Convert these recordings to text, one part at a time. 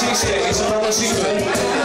Sixteen, it's a number sixteen.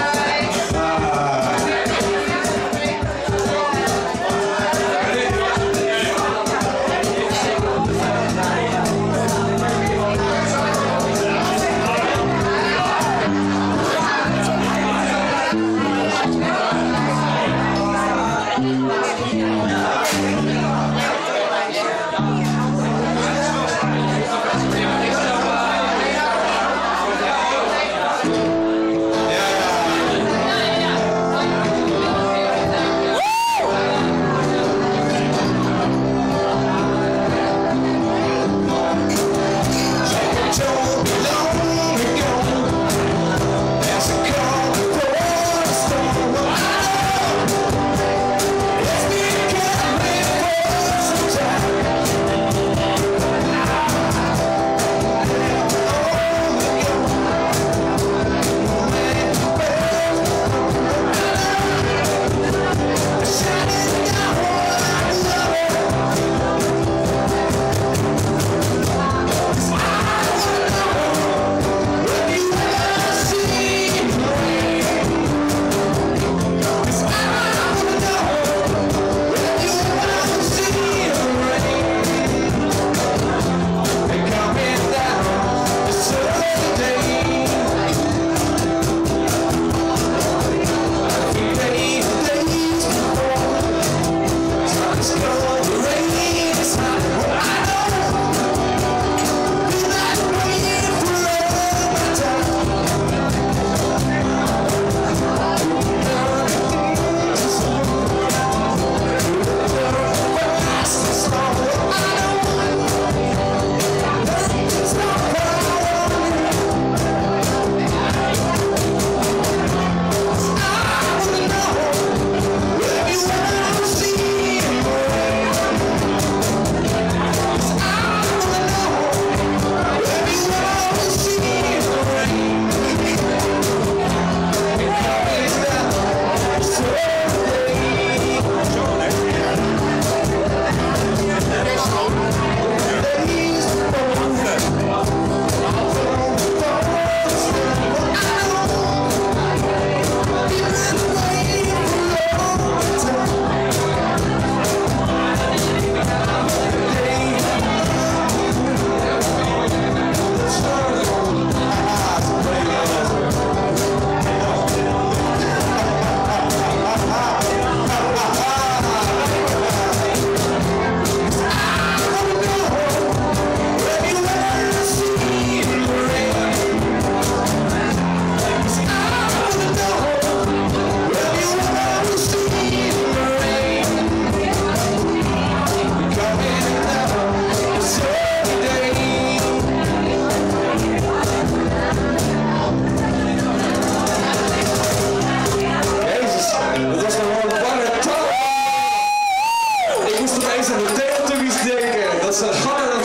streng zijn om tegen te steken. Dat ze harder